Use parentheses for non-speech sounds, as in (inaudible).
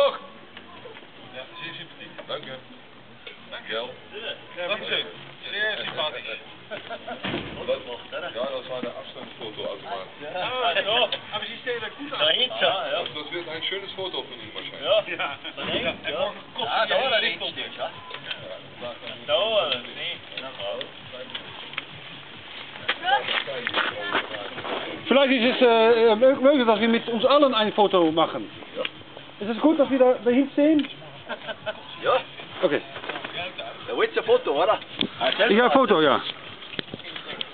Hoog! Ja, zeer sympathiek. Dank u. Dank wel. Dank u. Zeer sympathisch. (laughs) Dat, ja, dat war der Abstandsfotoautomat. Ah, ja. Aber Sie stellen gut aus. Dahinter. Das, das wird ein schönes Foto von Ihnen wahrscheinlich. Ja. Ja. Ja. Ja, je daar je dat licht op. ja. Da, nee. Vielleicht ist es äh, möglich, dass wir mit uns allen ein Foto machen. Ist es gut, dass wir da dahinter stehen? Ja, Okay. da willst du ein Foto, oder? Ich habe ein Foto, ja.